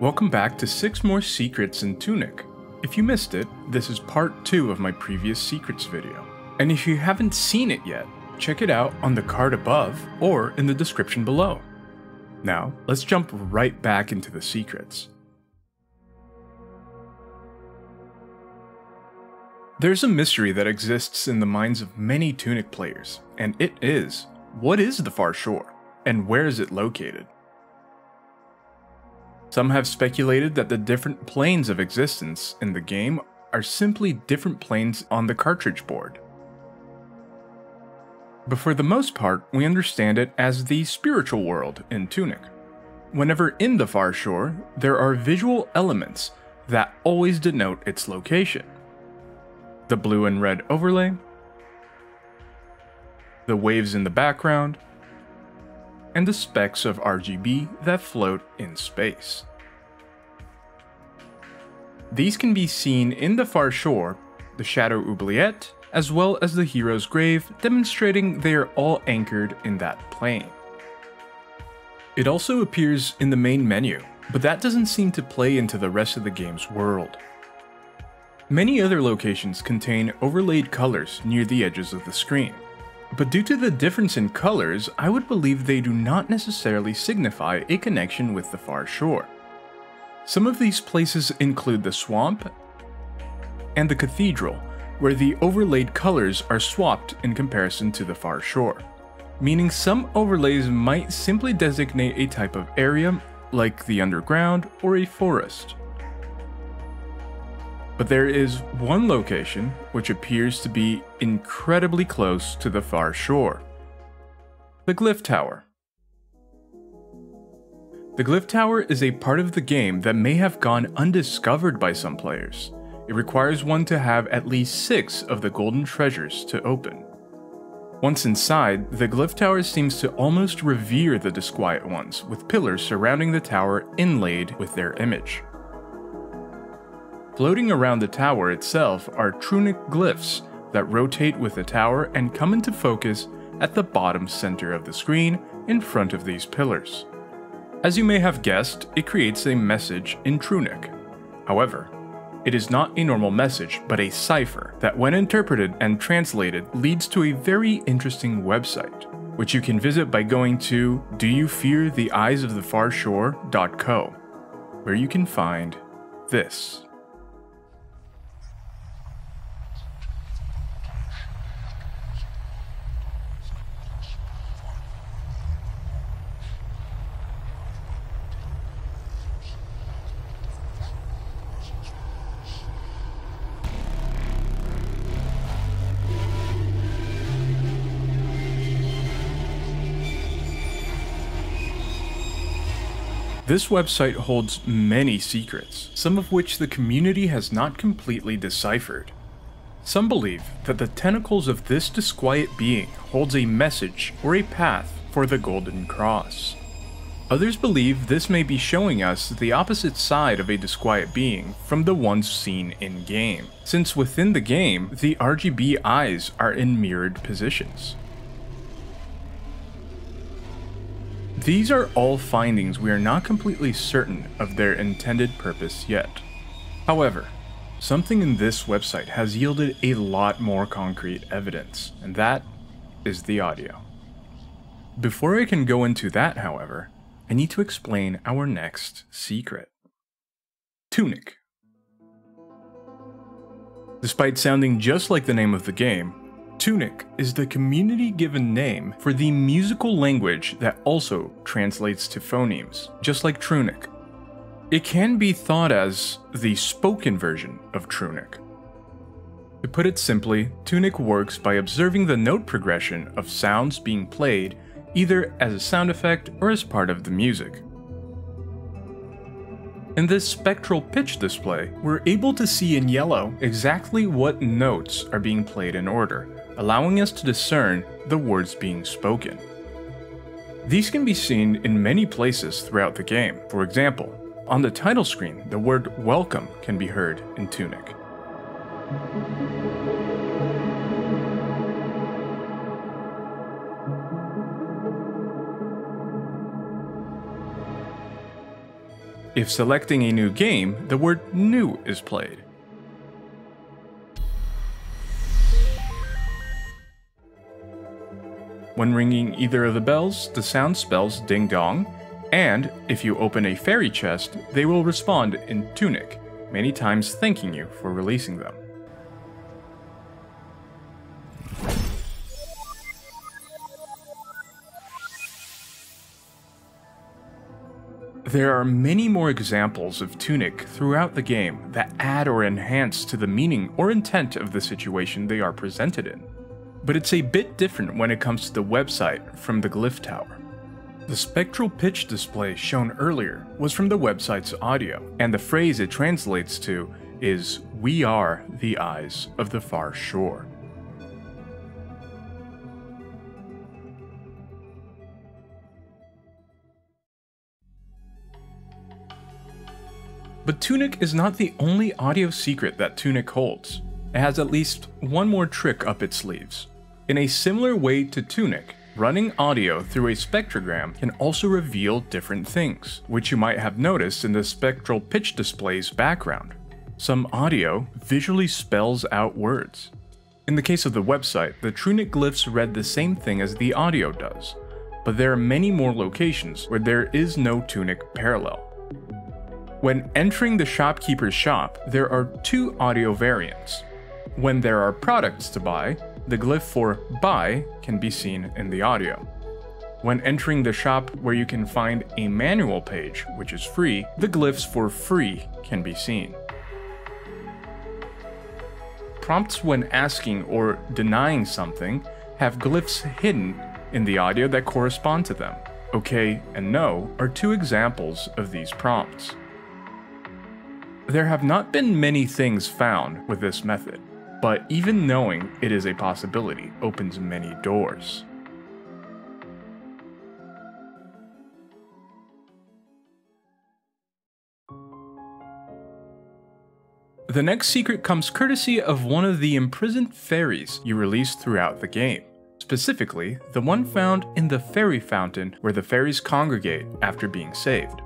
Welcome back to 6 more secrets in Tunic. If you missed it, this is part 2 of my previous secrets video. And if you haven't seen it yet, check it out on the card above or in the description below. Now, let's jump right back into the secrets. There's a mystery that exists in the minds of many Tunic players, and it is, what is the Far Shore, and where is it located? Some have speculated that the different planes of existence in the game are simply different planes on the cartridge board. But for the most part, we understand it as the spiritual world in Tunic. Whenever in the Far Shore, there are visual elements that always denote its location. The blue and red overlay, the waves in the background, and the specks of RGB that float in space. These can be seen in the far shore, the Shadow Oubliette, as well as the hero's grave, demonstrating they are all anchored in that plane. It also appears in the main menu, but that doesn't seem to play into the rest of the game's world. Many other locations contain overlaid colors near the edges of the screen, but due to the difference in colors, I would believe they do not necessarily signify a connection with the far shore. Some of these places include the swamp and the cathedral, where the overlaid colors are swapped in comparison to the far shore, meaning some overlays might simply designate a type of area, like the underground or a forest. But there is one location which appears to be incredibly close to the far shore. The Glyph Tower. The Glyph Tower is a part of the game that may have gone undiscovered by some players. It requires one to have at least 6 of the golden treasures to open. Once inside, the Glyph Tower seems to almost revere the Disquiet Ones, with pillars surrounding the tower inlaid with their image. Floating around the tower itself are Trunic glyphs that rotate with the tower and come into focus at the bottom center of the screen in front of these pillars. As you may have guessed, it creates a message in Trunic. However, it is not a normal message, but a cipher that when interpreted and translated leads to a very interesting website, which you can visit by going to doyoufeartheeyesofthefarshore.co, where you can find this. This website holds many secrets, some of which the community has not completely deciphered. Some believe that the tentacles of this disquiet being holds a message or a path for the Golden Cross. Others believe this may be showing us the opposite side of a disquiet being from the ones seen in-game, since within the game, the RGB eyes are in mirrored positions. These are all findings we are not completely certain of their intended purpose yet. However, something in this website has yielded a lot more concrete evidence, and that is the audio. Before I can go into that, however, I need to explain our next secret. Tuneic. Despite sounding just like the name of the game, Tuneic is the community given name for the musical language that also translates to phonemes, just like Trunic. It can be thought as the spoken version of Trunic. To put it simply, Tuneic works by observing the note progression of sounds being played either as a sound effect or as part of the music. In this spectral pitch display, we're able to see in yellow exactly what notes are being played in order, allowing us to discern the words being spoken. These can be seen in many places throughout the game. For example, on the title screen, the word welcome can be heard in Tuneic. If selecting a new game, the word new is played. When ringing either of the bells, the sound spells ding dong, and if you open a fairy chest, they will respond in Tuneic, many times thanking you for releasing them. There are many more examples of Tuneic throughout the game that add or enhance to the meaning or intent of the situation they are presented in. But it's a bit different when it comes to the website from the Glyph Tower. The spectral pitch display shown earlier was from the website's audio, and the phrase it translates to is We are the eyes of the far shore. But Tuneic is not the only audio secret that Tunic holds. It has at least one more trick up its sleeves. In a similar way to Tuneic, running audio through a spectrogram can also reveal different things, which you might have noticed in the spectral pitch display's background. Some audio visually spells out words. In the case of the website, the Trunic glyphs read the same thing as the audio does, but there are many more locations where there is no Tuneic parallel. When entering the shopkeeper's shop, there are two audio variants. When there are products to buy, the glyph for buy can be seen in the audio. When entering the shop where you can find a manual page, which is free, the glyphs for free can be seen. Prompts when asking or denying something have glyphs hidden in the audio that correspond to them. Okay and no are two examples of these prompts. There have not been many things found with this method, but even knowing it is a possibility opens many doors. The next secret comes courtesy of one of the imprisoned fairies you release throughout the game. Specifically, the one found in the fairy fountain where the fairies congregate after being saved.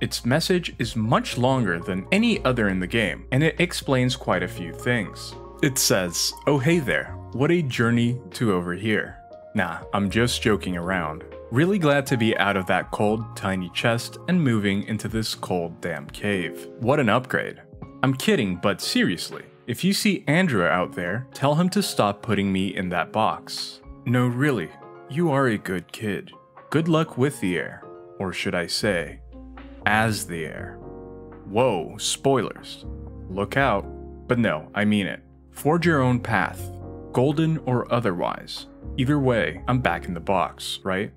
Its message is much longer than any other in the game, and it explains quite a few things. It says, Oh hey there, what a journey to over here. Nah, I'm just joking around. Really glad to be out of that cold, tiny chest and moving into this cold, damn cave. What an upgrade. I'm kidding, but seriously, if you see Andrew out there, tell him to stop putting me in that box. No, really, you are a good kid. Good luck with the air, or should I say, as the air. Whoa, spoilers. Look out. But no, I mean it. Forge your own path, golden or otherwise. Either way, I'm back in the box, right?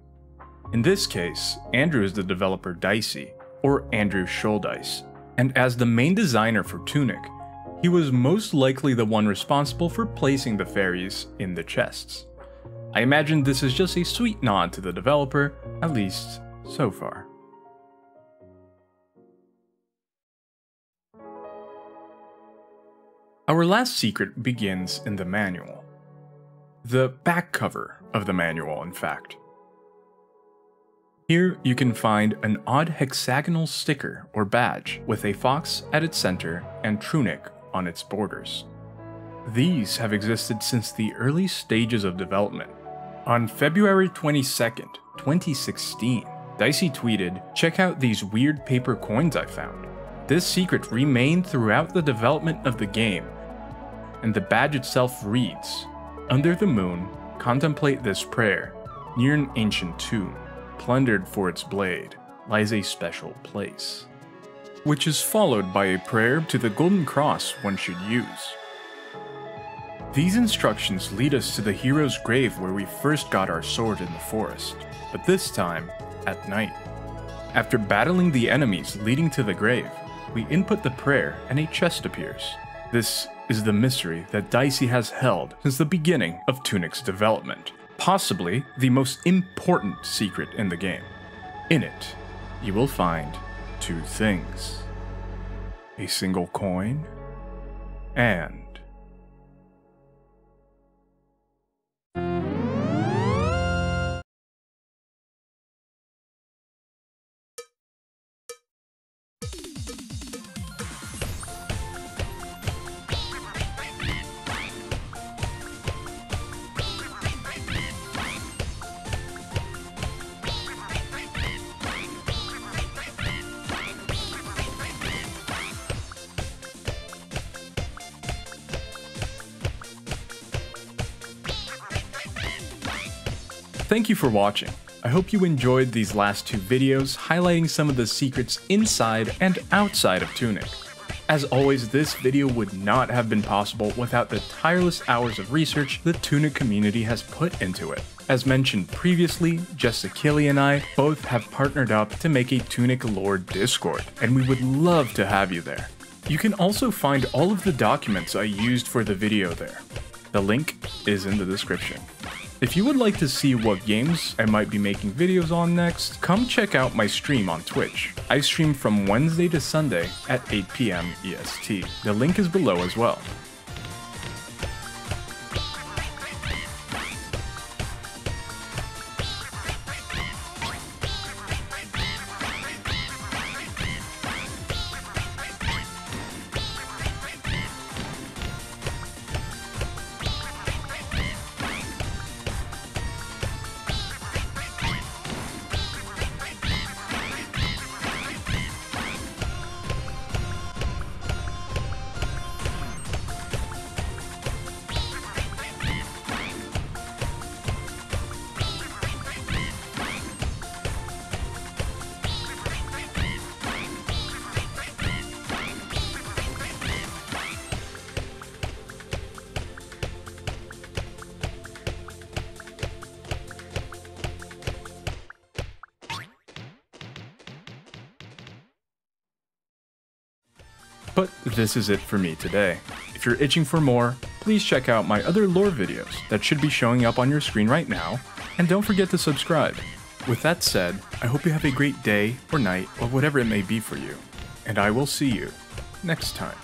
In this case, Andrew is the developer Dicey, or Andrew Shouldice, and as the main designer for Tunic, he was most likely the one responsible for placing the fairies in the chests. I imagine this is just a sweet nod to the developer, at least so far. Our last secret begins in the manual. The back cover of the manual, in fact. Here you can find an odd hexagonal sticker or badge with a fox at its center and Trunic on its borders. These have existed since the early stages of development. On February 22nd, 2016, Dicey tweeted, Check out these weird paper coins I found. This secret remained throughout the development of the game and the badge itself reads Under the moon, contemplate this prayer. Near an ancient tomb, plundered for its blade, lies a special place. Which is followed by a prayer to the golden cross one should use. These instructions lead us to the hero's grave where we first got our sword in the forest, but this time at night. After battling the enemies leading to the grave, we input the prayer and a chest appears. This is the mystery that Dicey has held since the beginning of Tunic's development, possibly the most important secret in the game. In it, you will find two things a single coin and Thank you for watching. I hope you enjoyed these last two videos highlighting some of the secrets inside and outside of Tunic. As always, this video would not have been possible without the tireless hours of research the Tunic community has put into it. As mentioned previously, Jessakili and I both have partnered up to make a Tunic lore Discord, and we would love to have you there. You can also find all of the documents I used for the video there. The link is in the description. If you would like to see what games I might be making videos on next, come check out my stream on Twitch. I stream from Wednesday to Sunday at 8pm EST. The link is below as well. But this is it for me today. If you're itching for more, please check out my other lore videos that should be showing up on your screen right now, and don't forget to subscribe. With that said, I hope you have a great day or night or whatever it may be for you, and I will see you next time.